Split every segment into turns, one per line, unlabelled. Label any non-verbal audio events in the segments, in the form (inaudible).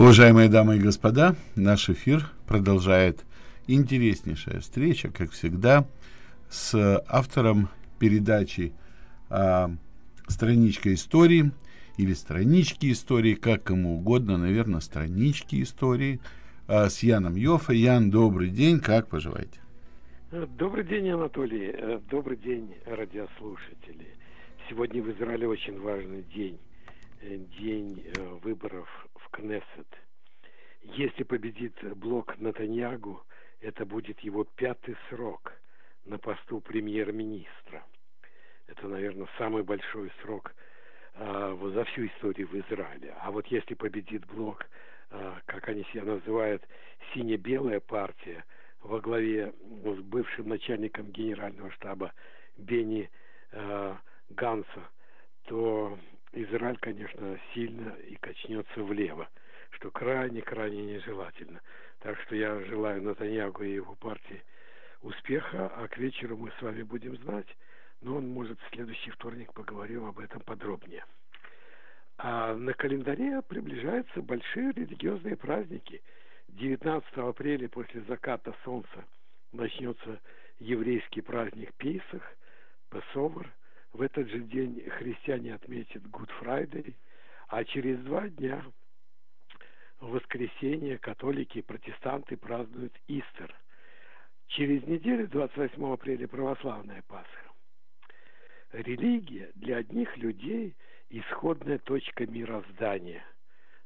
Уважаемые дамы и господа, наш эфир продолжает интереснейшая встреча, как всегда, с автором передачи а, «Страничка истории» или «Странички истории», как кому угодно, наверное, «Странички истории», а, с Яном Йофа. Ян, добрый день, как поживаете?
Добрый день, Анатолий. Э, добрый день, радиослушатели. Сегодня в Израиле очень важный день. Э, день э, выборов Кнессет. Если победит блок Натаньягу, это будет его пятый срок на посту премьер-министра. Это, наверное, самый большой срок э, за всю историю в Израиле. А вот если победит блок, э, как они себя называют, сине-белая партия во главе с бывшим начальником генерального штаба Бенни э, Ганса, то Израиль, конечно, сильно и качнется влево, что крайне-крайне нежелательно. Так что я желаю Натаньягу и его партии успеха, а к вечеру мы с вами будем знать, но он, может, в следующий вторник поговорим об этом подробнее. А на календаре приближаются большие религиозные праздники. 19 апреля после заката солнца начнется еврейский праздник Пейсах, Пасовар – в этот же день христиане отметят Good Friday, а через два дня в воскресенье католики и протестанты празднуют Истер. Через неделю, 28 апреля, православная Пасха. Религия для одних людей – исходная точка мироздания,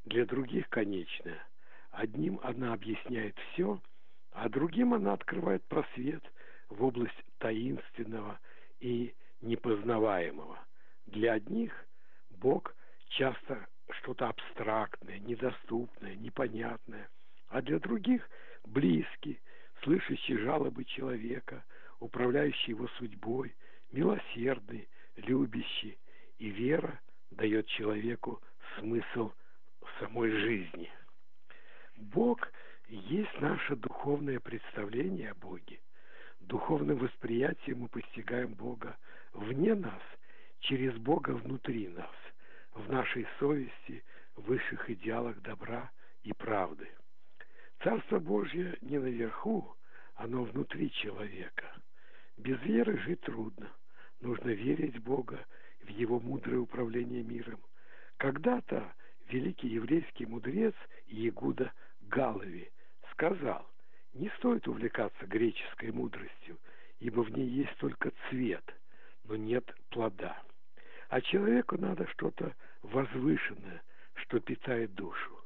для других – конечная. Одним она объясняет все, а другим она открывает просвет в область таинственного и непознаваемого. Для одних Бог часто что-то абстрактное, недоступное, непонятное, а для других близкий, слышащий жалобы человека, управляющий его судьбой, милосердный, любящий, и вера дает человеку смысл самой жизни. Бог есть наше духовное представление о Боге. Духовным восприятием мы постигаем Бога вне нас, через Бога внутри нас, в нашей совести, высших идеалах добра и правды. Царство Божье не наверху, оно внутри человека. Без веры жить трудно. Нужно верить в Бога, в Его мудрое управление миром. Когда-то великий еврейский мудрец Иегуда Галови сказал, не стоит увлекаться греческой мудростью, ибо в ней есть только цвет – но нет плода. А человеку надо что-то возвышенное, что питает душу.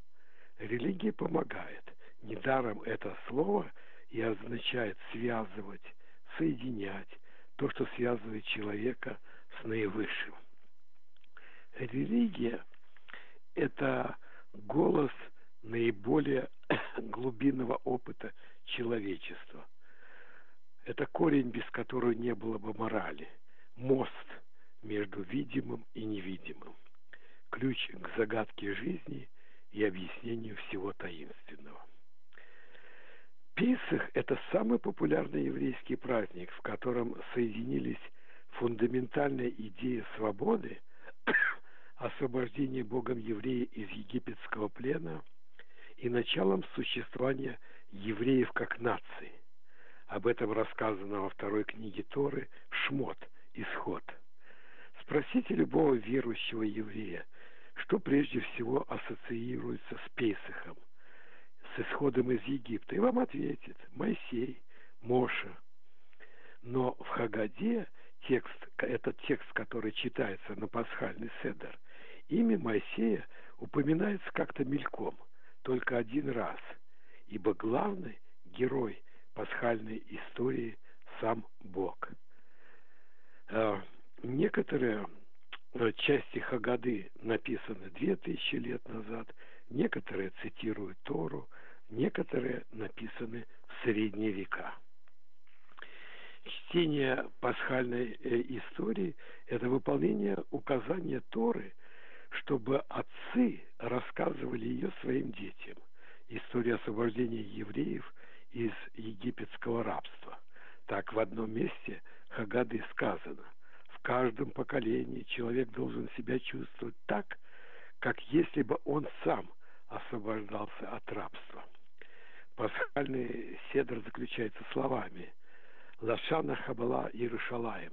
Религия помогает. Недаром это слово и означает связывать, соединять то, что связывает человека с наивысшим. Религия – это голос наиболее (coughs) глубинного опыта человечества. Это корень, без которого не было бы морали – мост между видимым и невидимым, ключ к загадке жизни и объяснению всего таинственного. Песах – это самый популярный еврейский праздник, в котором соединились фундаментальная идея свободы, (coughs) освобождение Богом еврея из египетского плена и началом существования евреев как нации. Об этом рассказано во второй книге Торы «Шмот», исход. Спросите любого верующего еврея, что прежде всего ассоциируется с Песохом, с исходом из Египта, и вам ответит Моисей, Моша. Но в Хагаде текст, этот текст, который читается на пасхальный седер, имя Моисея упоминается как-то мельком, только один раз, ибо главный герой пасхальной истории сам Бог – некоторые э, части Хагады написаны две тысячи лет назад, некоторые цитируют Тору, некоторые написаны в средние века. Чтение пасхальной э, истории – это выполнение указания Торы, чтобы отцы рассказывали ее своим детям. История освобождения евреев из египетского рабства. Так в одном месте – Хагады сказано, в каждом поколении человек должен себя чувствовать так, как если бы он сам освобождался от рабства. Пасхальный седр заключается словами «Лашана Хабала Иерушалаем»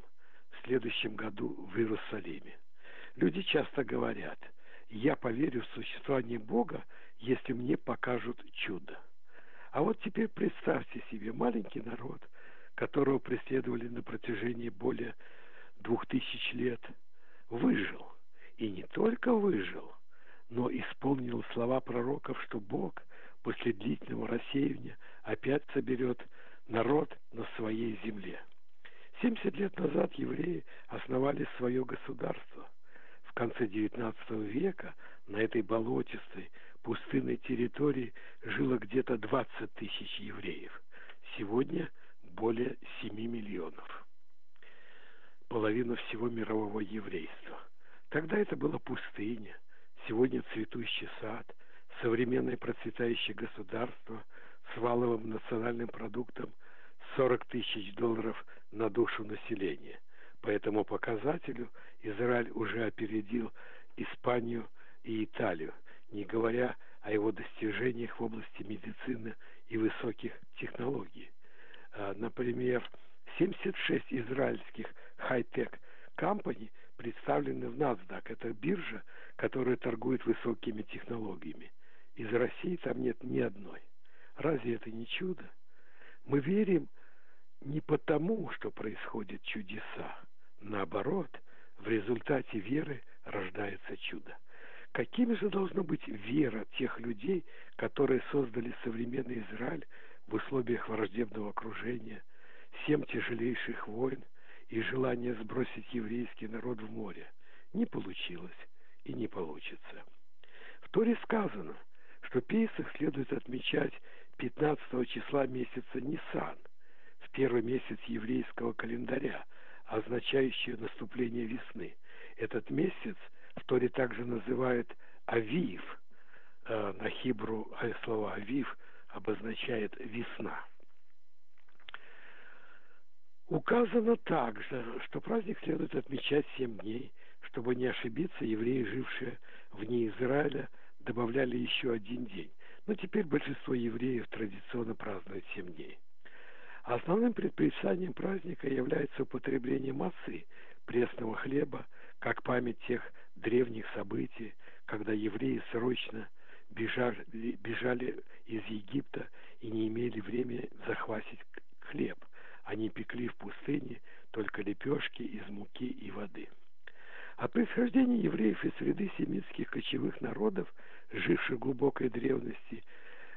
в следующем году в Иерусалиме. Люди часто говорят «Я поверю в существование Бога, если мне покажут чудо». А вот теперь представьте себе маленький народ, которого преследовали на протяжении более двух тысяч лет, выжил. И не только выжил, но исполнил слова пророков, что Бог после длительного рассеяния опять соберет народ на своей земле. 70 лет назад евреи основали свое государство. В конце XIX века на этой болотистой, пустынной территории жило где-то 20 тысяч евреев. Сегодня более 7 миллионов. Половина всего мирового еврейства. Тогда это была пустыня, сегодня цветущий сад, современное процветающее государство с валовым национальным продуктом 40 тысяч долларов на душу населения. По этому показателю Израиль уже опередил Испанию и Италию, не говоря о его достижениях в области медицины и высоких технологий. А, например, 76 израильских хай-тек компаний представлены в NASDAQ. Это биржа, которая торгует высокими технологиями. Из России там нет ни одной. Разве это не чудо? Мы верим не потому, что происходят чудеса. Наоборот, в результате веры рождается чудо. Какими же должна быть вера тех людей, которые создали современный Израиль в условиях враждебного окружения, семь тяжелейших войн и желание сбросить еврейский народ в море? Не получилось и не получится. В Торе сказано, что Пейсах следует отмечать 15 числа месяца Нисан, в первый месяц еврейского календаря, означающий наступление весны. Этот месяц – в Торе также называют Авив. Э, на хибру слово Авив обозначает весна. Указано также, что праздник следует отмечать семь дней, чтобы не ошибиться, евреи, жившие вне Израиля, добавляли еще один день. Но теперь большинство евреев традиционно празднуют семь дней. Основным предписанием праздника является употребление массы, пресного хлеба, как память тех древних событий, когда евреи срочно бежали, бежали из Египта и не имели времени захватить хлеб. Они пекли в пустыне только лепешки из муки и воды. О происхождении евреев из среды семитских кочевых народов, живших в глубокой древности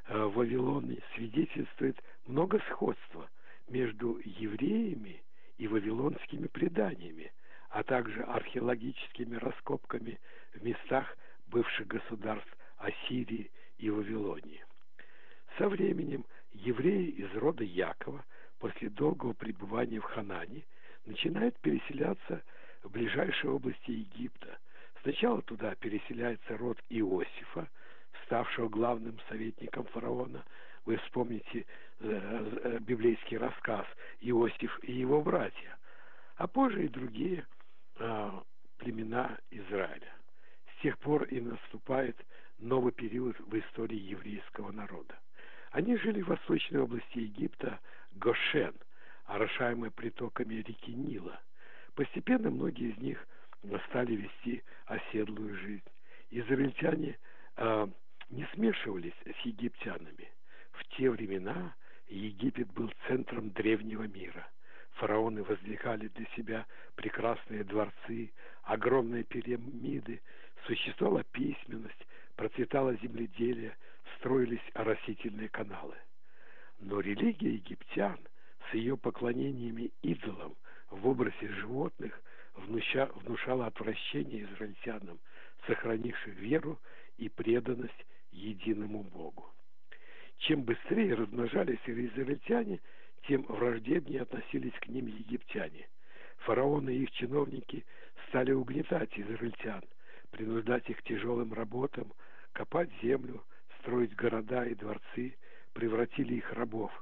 э, в Вавилоне, свидетельствует много сходства между евреями и вавилонскими преданиями, а также археологическими раскопками в местах бывших государств Ассирии и Вавилонии. Со временем евреи из рода Якова после долгого пребывания в Ханане начинают переселяться в ближайшие области Египта. Сначала туда переселяется род Иосифа, ставшего главным советником фараона. Вы вспомните э, э, библейский рассказ Иосиф и его братья, а позже и другие э, племена Израиля. С тех пор и наступает новый период в истории еврейского народа. Они жили в восточной области Египта Гошен, орошаемой притоками реки Нила. Постепенно многие из них стали вести оседлую жизнь. Израильтяне э, не смешивались с египтянами. В те времена Египет был центром древнего мира. Фараоны воздвигали для себя прекрасные дворцы, огромные пирамиды, существовала письменность, процветало земледелие, строились оросительные каналы. Но религия египтян с ее поклонениями идолам в образе животных внуша, внушала отвращение израильтянам, сохранивших веру и преданность единому Богу. Чем быстрее размножались израильтяне, тем враждебнее относились к ним египтяне. Фараоны и их чиновники стали угнетать израильтян, принуждать их к тяжелым работам, копать землю, строить города и дворцы, превратили их рабов,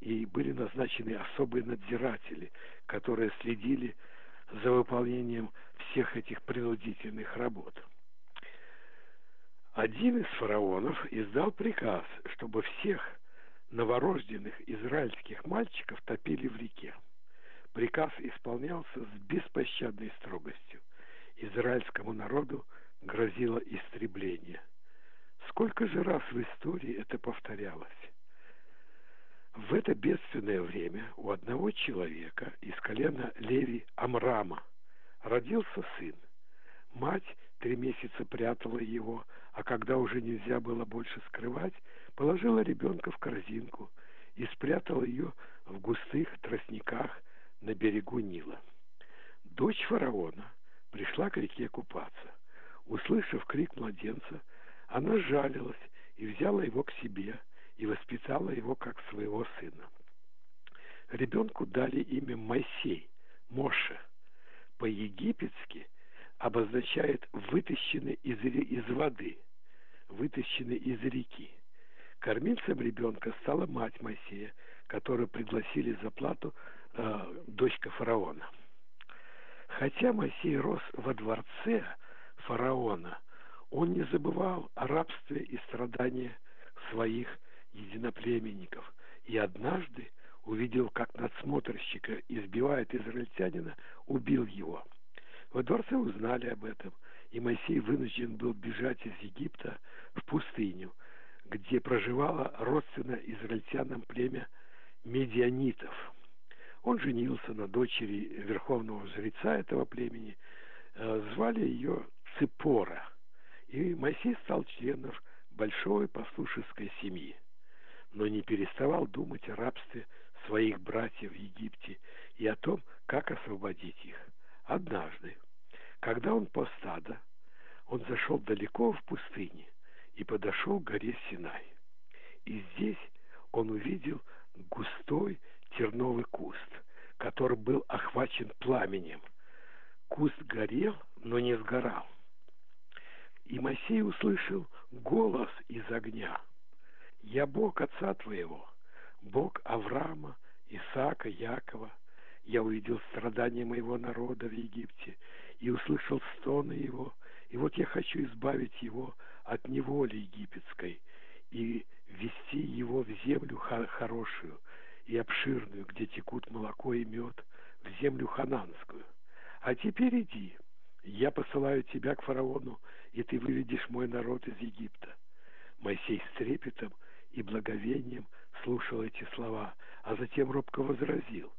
и были назначены особые надзиратели, которые следили за выполнением всех этих принудительных работ. Один из фараонов издал приказ, чтобы всех новорожденных израильских мальчиков топили в реке. Приказ исполнялся с беспощадной строгостью. Израильскому народу грозило истребление. Сколько же раз в истории это повторялось? В это бедственное время у одного человека из колена Леви Амрама родился сын. Мать три месяца прятала его, а когда уже нельзя было больше скрывать, положила ребенка в корзинку и спрятала ее в густых тростниках на берегу Нила. Дочь фараона пришла к реке купаться. Услышав крик младенца, она жалилась и взяла его к себе и воспитала его как своего сына. Ребенку дали имя Моисей, Моше. По-египетски обозначает вытащенный из, воды, вытащенный из реки. Кормильцем ребенка стала мать Моисея, которую пригласили за плату э, дочка фараона. Хотя Моисей рос во дворце фараона, он не забывал о рабстве и страдании своих единоплеменников, и однажды увидел, как надсмотрщика избивает израильтянина, убил его. Во дворце узнали об этом, и Моисей вынужден был бежать из Египта в пустыню, где проживало родственно израильтянам племя медианитов. Он женился на дочери верховного жреца этого племени, э, звали ее Ципора, и Моисей стал членом большой послушеской семьи, но не переставал думать о рабстве своих братьев в Египте и о том, как освободить их. Однажды, когда он по стада, он зашел далеко в пустыне и подошел к горе Синай. И здесь он увидел густой терновый куст, который был охвачен пламенем. Куст горел, но не сгорал. И Моисей услышал голос из огня. «Я Бог отца твоего, Бог Авраама, Исаака, Якова. Я увидел страдания моего народа в Египте и услышал стоны его, и вот я хочу избавить его от неволи египетской и ввести его в землю хорошую и обширную, где текут молоко и мед, в землю хананскую. А теперь иди, я посылаю тебя к фараону, и ты выведешь мой народ из Египта. Моисей с трепетом и благовением слушал эти слова, а затем робко возразил,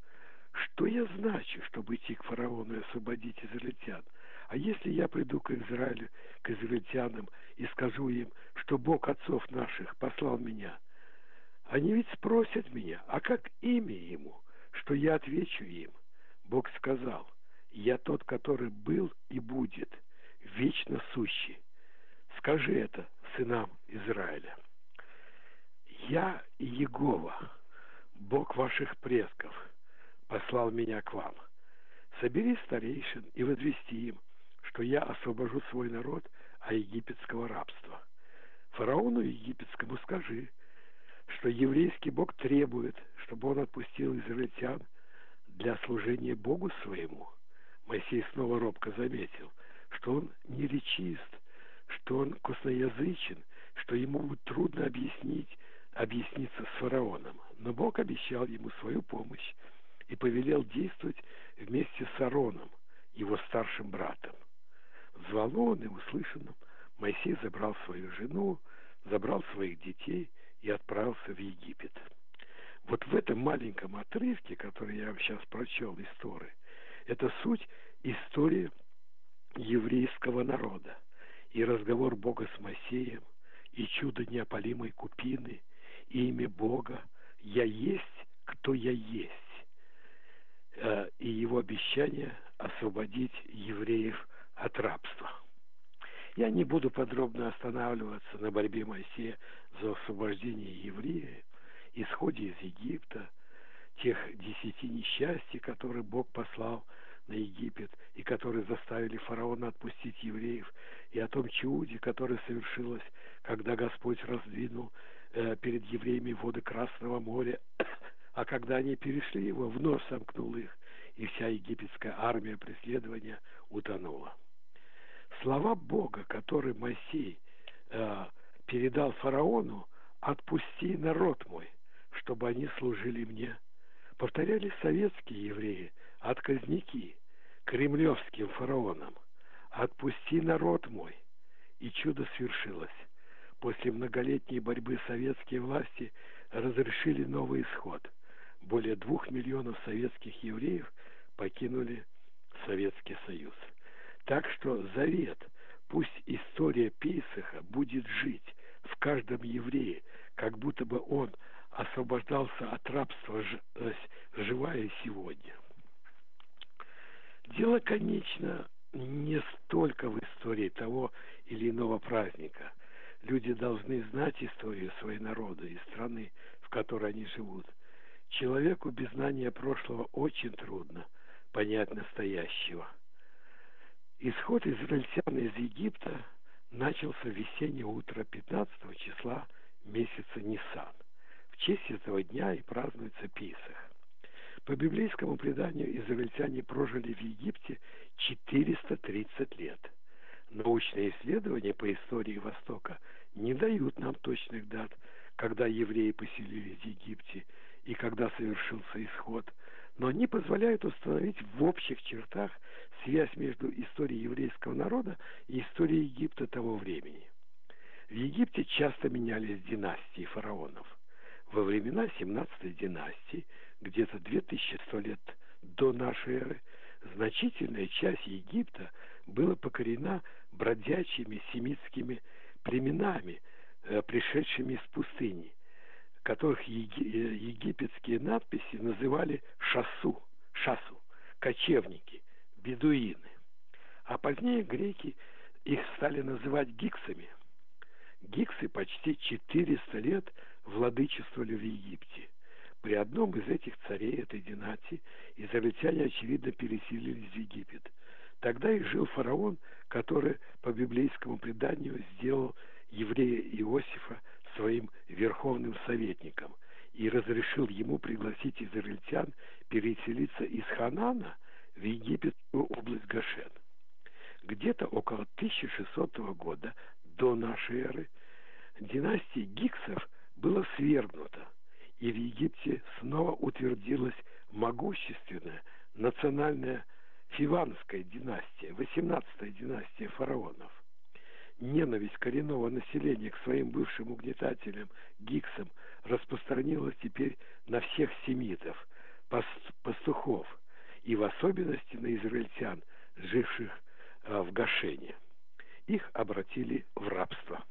что я значу, чтобы идти к фараону и освободить израильтян? А если я приду к Израилю, к израильтянам и скажу им, что Бог отцов наших послал меня, они ведь спросят меня, а как имя ему, что я отвечу им? Бог сказал, я тот, который был и будет, вечно сущий. Скажи это сынам Израиля. Я Егова, Бог ваших предков, послал меня к вам. Собери старейшин и возвести им, что я освобожу свой народ от египетского рабства. Фараону египетскому скажи, что еврейский Бог требует, чтобы он отпустил израильтян для служения Богу своему. Моисей снова робко заметил, что он не речист, что он косноязычен, что ему будет трудно объяснить, объясниться с фараоном. Но Бог обещал ему свою помощь и повелел действовать вместе с Ароном, его старшим братом. Взволнованный услышанным, Моисей забрал свою жену, забрал своих детей и отправился в Египет. Вот в этом маленьком отрывке, который я вам сейчас прочел истории, это суть истории еврейского народа. И разговор Бога с Моисеем, и чудо неопалимой купины, и имя Бога «Я есть, кто я есть», э, и его обещание освободить евреев от рабства. Я не буду подробно останавливаться на борьбе Моисея за освобождение евреев, исходе из Египта, тех десяти несчастий, которые Бог послал на Египет, и которые заставили фараона отпустить евреев, и о том чуде, которое совершилось, когда Господь раздвинул э, перед евреями воды Красного моря, (coughs) а когда они перешли его, вновь сомкнул их, и вся египетская армия преследования утонула. Слова Бога, которые Моисей э, передал фараону, отпусти народ мой, чтобы они служили мне. Повторяли советские евреи, отказники, кремлевским фараонам. Отпусти народ мой. И чудо свершилось. После многолетней борьбы советские власти разрешили новый исход. Более двух миллионов советских евреев покинули Советский Союз. Так что завет, пусть история Пейсаха будет жить в каждом еврее, как будто бы он освобождался от рабства, э, живая сегодня. Дело, конечно, не столько в истории того или иного праздника. Люди должны знать историю своего народа и страны, в которой они живут. Человеку без знания прошлого очень трудно понять настоящего. Исход израильтян из Египта начался весеннее утро 15 числа месяца Нисан. В честь этого дня и празднуется Писах. По библейскому преданию израильтяне прожили в Египте 430 лет. Научные исследования по истории Востока не дают нам точных дат, когда евреи поселились в Египте и когда совершился исход, но они позволяют установить в общих чертах связь между историей еврейского народа и историей Египта того времени. В Египте часто менялись династии фараонов. Во времена 17-й династии, где-то 2100 лет до нашей эры, значительная часть Египта была покорена бродячими семитскими племенами, э, пришедшими из пустыни, которых э, египетские надписи называли шасу, шасу, кочевники, бедуины. А позднее греки их стали называть гиксами. Гиксы почти 400 лет владычествовали в Египте. При одном из этих царей этой династии израильтяне, очевидно, переселились в Египет. Тогда и жил фараон, который по библейскому преданию сделал еврея Иосифа своим верховным советником и разрешил ему пригласить израильтян переселиться из Ханана в египетскую область Гашен. Где-то около 1600 года до нашей эры династия Гиксов была свергнута, и в Египте снова утвердилась могущественная национальная Фиванская династия, 18-я династия фараонов. Ненависть коренного населения к своим бывшим угнетателям, гиксам, распространилась теперь на всех семитов, пастухов, и в особенности на израильтян, живших а, в Гошене. Их обратили в рабство.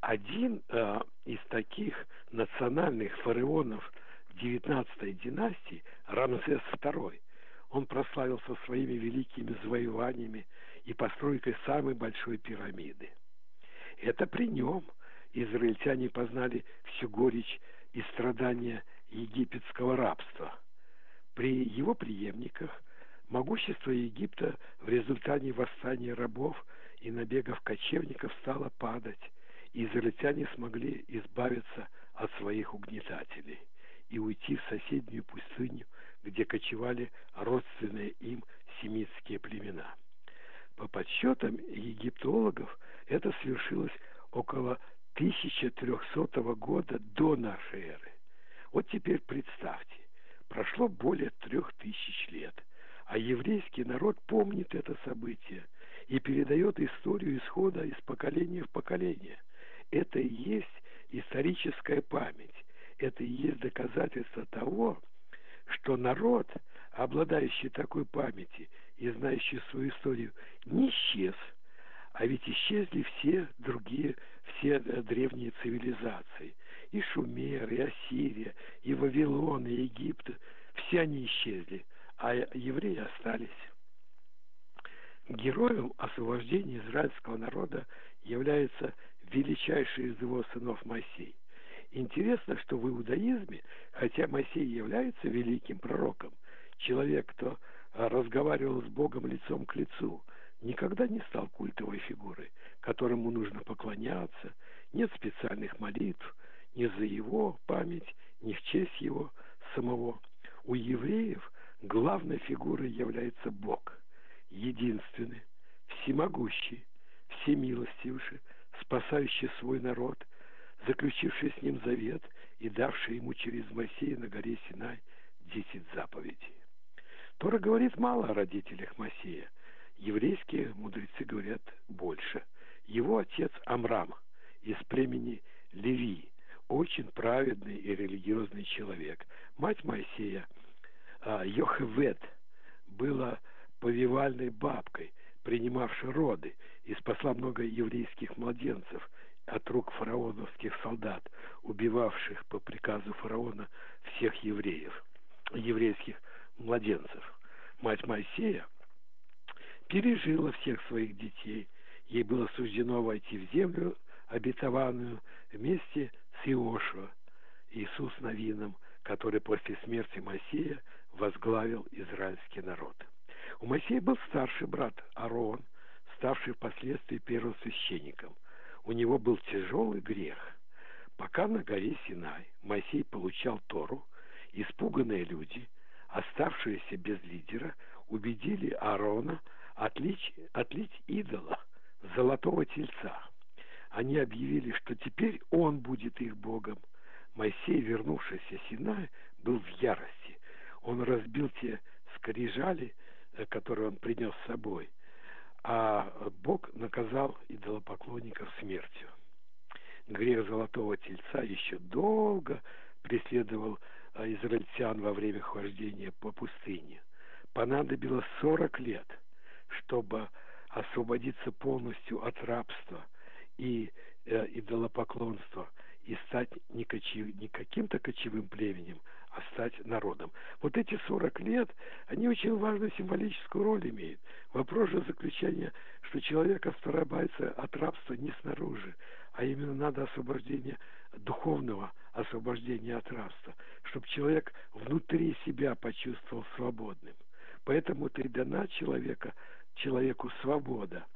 Один э, из таких национальных фараонов 19 династии, Рамсес II, он прославился своими великими завоеваниями и постройкой самой большой пирамиды. Это при нем израильтяне познали всю горечь и страдания египетского рабства. При его преемниках могущество Египта в результате восстания рабов и набегов кочевников стало падать, израильтяне смогли избавиться от своих угнетателей и уйти в соседнюю пустыню, где кочевали родственные им семитские племена. По подсчетам египтологов это свершилось около 1300 года до нашей эры. Вот теперь представьте, прошло более трех тысяч лет, а еврейский народ помнит это событие и передает историю исхода из поколения в поколение – это и есть историческая память. Это и есть доказательство того, что народ, обладающий такой памятью и знающий свою историю, не исчез, а ведь исчезли все другие, все древние цивилизации. И Шумер, и Ассирия, и Вавилон, и Египет. Все они исчезли, а евреи остались. Героем освобождения израильского народа является величайший из его сынов Моисей. Интересно, что в иудаизме, хотя Моисей является великим пророком, человек, кто разговаривал с Богом лицом к лицу, никогда не стал культовой фигурой, которому нужно поклоняться, нет специальных молитв ни за его память, ни в честь его самого. У евреев главной фигурой является Бог, единственный, всемогущий, всемилостивший, спасающий свой народ, заключивший с ним завет и давший ему через Моисея на горе Синай десять заповедей. Тора говорит мало о родителях Моисея. Еврейские мудрецы говорят больше. Его отец Амрам из племени Леви, очень праведный и религиозный человек. Мать Моисея, а, Йохевед, была повивальной бабкой, принимавшей роды, и спасла много еврейских младенцев от рук фараоновских солдат, убивавших по приказу фараона всех евреев, еврейских младенцев. Мать Моисея пережила всех своих детей. Ей было суждено войти в землю обетованную вместе с Иошуа, Иисус Новином, который после смерти Моисея возглавил израильский народ. У Моисея был старший брат Аарон, ставший впоследствии первым священником. У него был тяжелый грех. Пока на горе Синай Моисей получал Тору, испуганные люди, оставшиеся без лидера, убедили Аарона отлить, отлить идола, золотого тельца. Они объявили, что теперь он будет их Богом. Моисей, вернувшийся с Синая, был в ярости. Он разбил те скрижали, э, которые он принес с собой, а Бог наказал идолопоклонников смертью. Грех золотого тельца еще долго преследовал израильтян во время хождения по пустыне. Понадобилось сорок лет, чтобы освободиться полностью от рабства и э, идолопоклонства и стать не, кочев, не каким-то кочевым племенем, а стать народом. Вот эти 40 лет, они очень важную символическую роль имеют. Вопрос же заключения, что человек освобождается от рабства не снаружи, а именно надо освобождения духовного освобождения от рабства, чтобы человек внутри себя почувствовал свободным. Поэтому-то и дана человека, человеку свобода.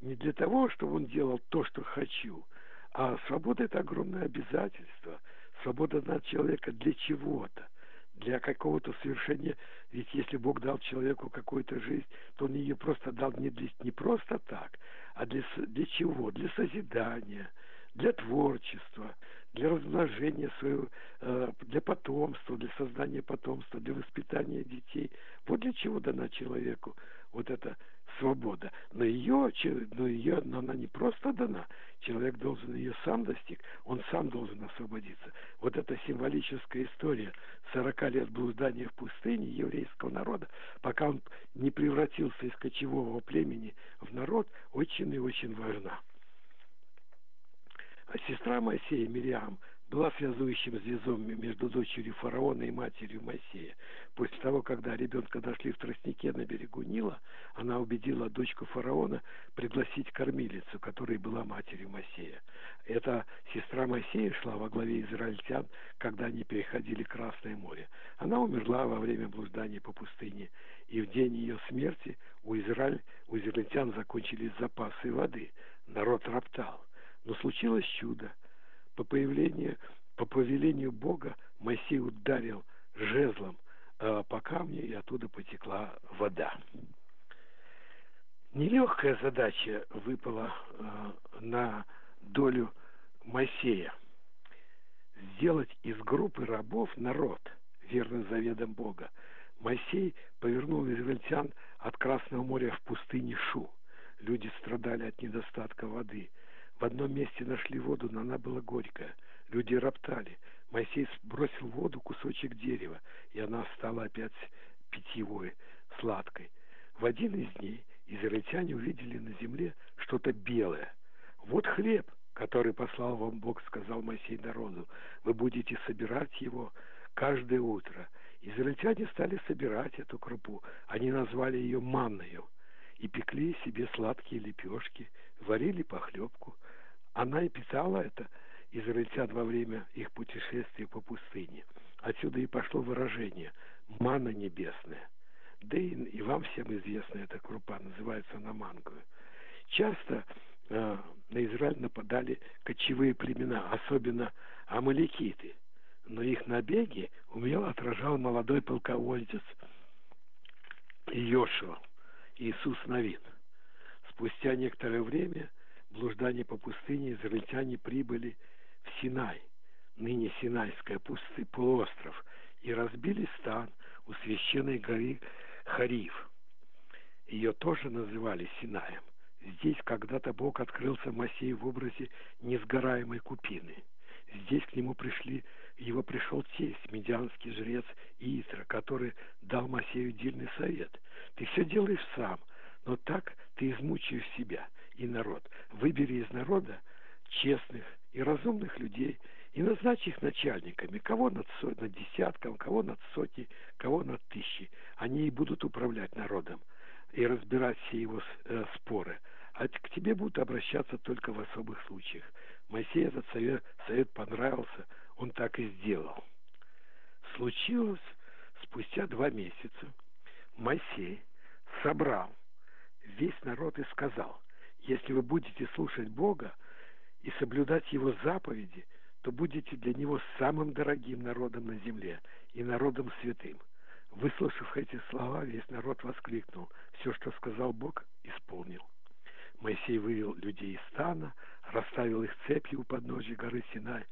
Не для того, чтобы он делал то, что хочу, а свобода – это огромное обязательство. Свобода на человека для чего-то, для какого-то совершения. Ведь если Бог дал человеку какую-то жизнь, то Он ее просто дал не, для, не просто так, а для, для чего? Для созидания, для творчества, для размножения своего, э, для потомства, для создания потомства, для воспитания детей. Вот для чего дана человеку вот эта свобода. Но ее, но ее, но она не просто дана. Человек должен ее сам достиг, он сам должен освободиться. Вот эта символическая история 40 лет блуждания в пустыне еврейского народа, пока он не превратился из кочевого племени в народ, очень и очень важна. Сестра Моисея, Мириам, была связующим звездом между дочерью фараона и матерью Моисея. После того, когда ребенка нашли в тростнике на берегу Нила, она убедила дочку фараона пригласить кормилицу, которая была матерью Моисея. Эта сестра Моисея шла во главе израильтян, когда они переходили Красное море. Она умерла во время блуждания по пустыне, и в день ее смерти у, Израиль, у израильтян закончились запасы воды. Народ роптал. Но случилось чудо. По появлению, по повелению Бога Моисей ударил жезлом э, по камню, и оттуда потекла вода. Нелегкая задача выпала э, на долю Моисея. Сделать из группы рабов народ, верный заветам Бога. Моисей повернул израильтян от Красного моря в пустыне Шу. Люди страдали от недостатка воды. В одном месте нашли воду, но она была горькая. Люди роптали. Моисей бросил в воду кусочек дерева, и она стала опять питьевой, сладкой. В один из дней израильтяне увидели на земле что-то белое. «Вот хлеб, который послал вам Бог», — сказал Моисей народу. «Вы будете собирать его каждое утро». Израильтяне стали собирать эту крупу. Они назвали ее манною и пекли себе сладкие лепешки, варили похлебку. Она и питала это израильтян во время их путешествия по пустыне. Отсюда и пошло выражение «мана небесная». Да и, и вам всем известна эта крупа, называется она мангою. Часто э, на Израиль нападали кочевые племена, особенно амаликиты. Но их набеги умело отражал молодой полководец Йошуа. Иисус Новин. Спустя некоторое время блуждания по пустыне израильтяне прибыли в Синай, ныне Синайская пусты, полуостров, и разбили стан у священной горы Хариф. Ее тоже называли Синаем. Здесь когда-то Бог открылся Моисею в образе несгораемой купины. Здесь к нему пришли, его пришел тесть, медианский жрец Итра, который дал Моисею дельный совет. Ты все делаешь сам, но так ты измучаешь себя и народ. Выбери из народа честных и разумных людей и назначь их начальниками, кого над, со, над десятком, кого над сотней, кого над тысячей. Они и будут управлять народом и разбирать все его э, споры. А к тебе будут обращаться только в особых случаях. Моисей этот совет, совет понравился, он так и сделал. Случилось спустя два месяца. Моисей собрал весь народ и сказал, если вы будете слушать Бога и соблюдать Его заповеди, то будете для Него самым дорогим народом на земле и народом святым. Выслушав эти слова, весь народ воскликнул. Все, что сказал Бог, исполнил. Моисей вывел людей из стана, расставил их цепью у подножия горы Синай,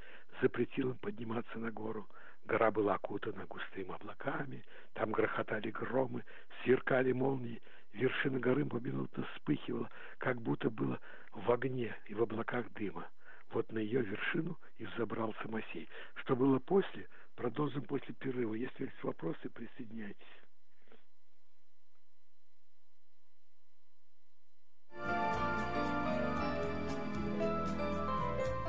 запретил им подниматься на гору. Гора была окутана густыми облаками, там грохотали громы, сверкали молнии, Вершина горы поминутно вспыхивала, как будто было в огне и в облаках дыма. Вот на ее вершину и взобрался Масей. Что было после, продолжим после перерыва. Если есть вопросы, присоединяйтесь.